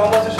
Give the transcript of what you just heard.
한번 맞춰주